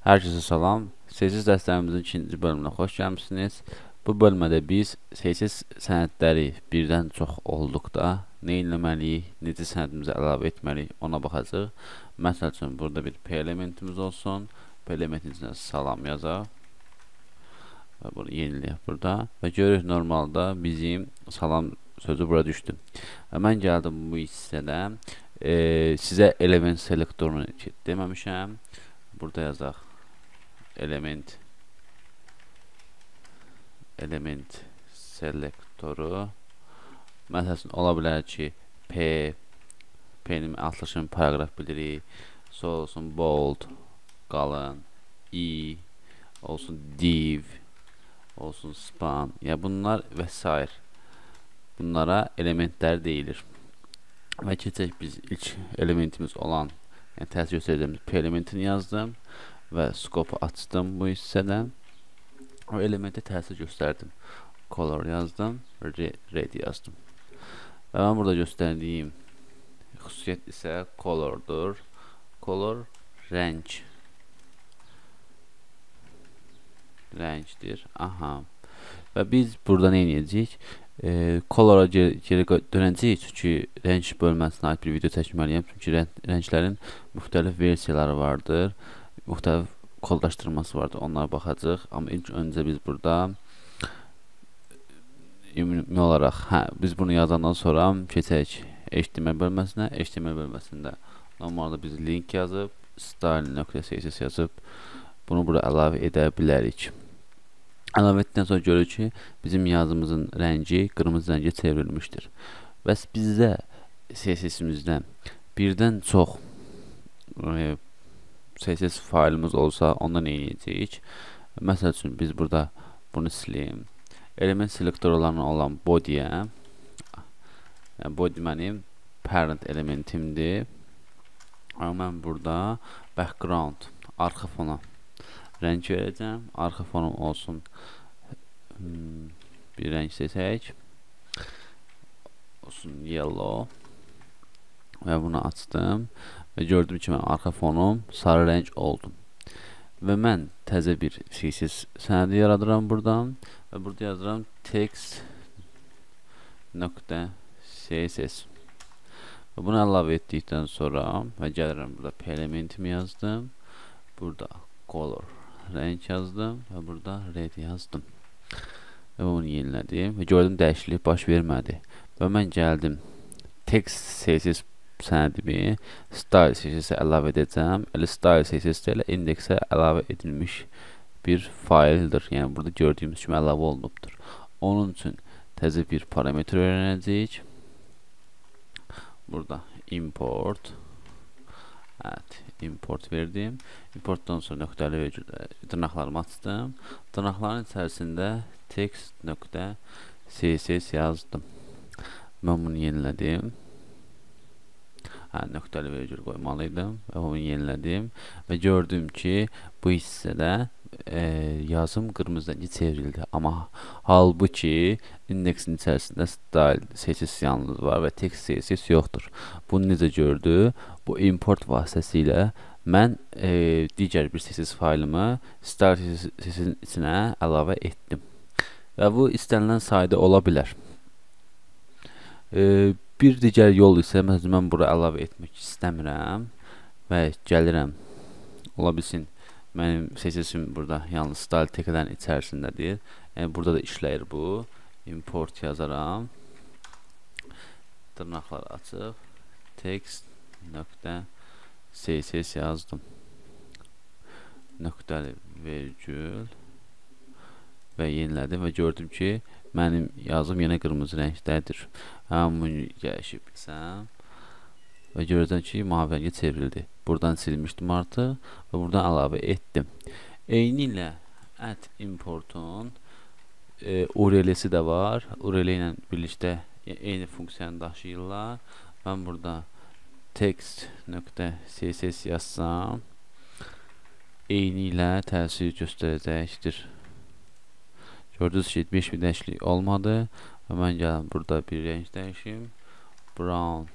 Hər kəsə salam. CSS dərslərimizin ikinci bölümünə xoş gəlmisiniz. Bu bölmədə biz CSS sənədləri birdən çox olduqda nə etməliyik, necə sənədimizə əlavə etməliyik, ona baxacağıq. Məsəl üçün burada bir P elementimiz olsun. P elementin içinə salam yazaq. Və bunu yeniləyək burada və görürük normalda bizim salam sözü bura düşdü. Və mən gəldim bu hissədə e, sizə element selektorunu deməmişəm. Burada yazaq element element selektoru. Məsələn ola bilər ki P P-nin altlaşını paragraf bilirik sol olsun bold qalın i olsun div olsun span. Ya bunlar və s. bunlara elementlər deyilir. Və keçək biz ilk elementimiz olan yəni təsir göstərəcəyimiz P elementini yazdım və skopu açdım bu hissədən. O elementə təsir göstərdim. Color yazdım, red yazdım. Və mən burada göstərdiyim xüsusiyyət isə colordur. Color rəng. Rəngdir. Aha. Və biz burada nə edəcəyik? E, colora geri dönəcəyik çünki rəng bölməsinə aid bir video çəkməliyəm. Çünki rənglərin müxtəlif versiyaları vardır müxtəlif kodlaşdırması vardır. Onlara baxacağıq. Amma ilk öncə biz burada ümumi olaraq, hə, biz bunu yazandan sonra keçək HTML bölməsinə. HTML bölməsində normalda biz link yazıb, style.css yazıb bunu bura əlavə edə bilərik. Əlavə etdikdən sonra görürük ki, bizim yazımızın rəngi qırmızı rəngə çevrilmişdir. Bəs bizdə CSS-imizdə birdən çox e, CSS faylımız olsa onda nə edəcəyik? Məsəl üçün biz burada bunu sileyim. Element selektorlarına olan body-yə yəni body mənim parent elementimdir. Amma mən burada background, arxa fona rəng verəcəm. Arxa fonum olsun hmm, bir rəng seçək. Olsun yellow. Və bunu açdım və gördüm ki, mən arxa fonum sarı rəng oldum. Və mən təzə bir CSS sənədi yaradıram buradan və burada yazıram text nöqtə CSS. Və bunu əlavə etdikdən sonra və gəlirəm burada P elementimi yazdım. Burada color rəng yazdım və burada red yazdım. Və bunu yenilədim və gördüm dəyişiklik baş vermədi. Və mən gəldim text CSS sənədimi style seçəsi əlavə edəcəm. Elə style seçəsi ilə indeksə əlavə edilmiş bir fayldır. Yəni burada gördüyümüz kimi əlavə olunubdur. Onun üçün təzə bir parametr öyrənəcəyik. Burada import Evet, import verdim. Importdan sonra nöqtəli dırnaqlarımı açdım. Dırnaqların içərisində text nöqtə css yazdım. Mən bunu yenilədim hə, nöqtəli vergül qoymalıydım və onu yenilədim və gördüm ki, bu hissədə e, yazım qırmızı rəngə çevrildi. Amma halbuki indeksin içərisində style CSS yalnız var və text CSS yoxdur. Bunu necə gördü? Bu import vasitəsilə mən e, digər bir CSS faylımı style CSS-in içinə əlavə etdim. Və bu istənilən sayda ola bilər. E, Bir digər yol isə məsələn mən bura əlavə etmək istəmirəm və gəlirəm. Ola bilsin mənim seçisim burada yalnız style təkələrin içərisindədir. Yəni burada da işləyir bu. Import yazaram. Dırnaqlar açıb text nöqtə css yazdım. Nöqtəli vergül və yenilədim və gördüm ki, mənim yazım yenə qırmızı rəngdədir. Həmin gəlişibsəm və görəcəm ki, mavi rəngə çevrildi. Buradan silmişdim artıq və buradan əlavə etdim. Eyni ilə add importun e, URL-si də var. URL ilə birlikdə eyni funksiyanı daşıyırlar. Mən burada text.css yazsam eyni ilə təsir göstərəcəkdir. Gördünüz ki 5000 dəyişiklik olmadı. Mən gələm burada bir rəng dəyişim. Brown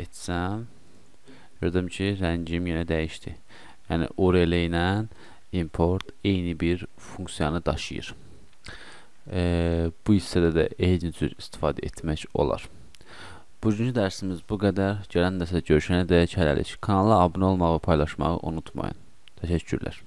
etsəm. Gördüm ki rəngim yenə dəyişdi. Yəni URL ilə import eyni bir funksiyanı daşıyır. E, bu hissədə də eyni cür istifadə etmək olar. Bugünkü dərsimiz bu qədər. Gələn dərsdə görüşənədək hələlik. Kanala abunə olmağı, paylaşmağı unutmayın. Təşəkkürlər.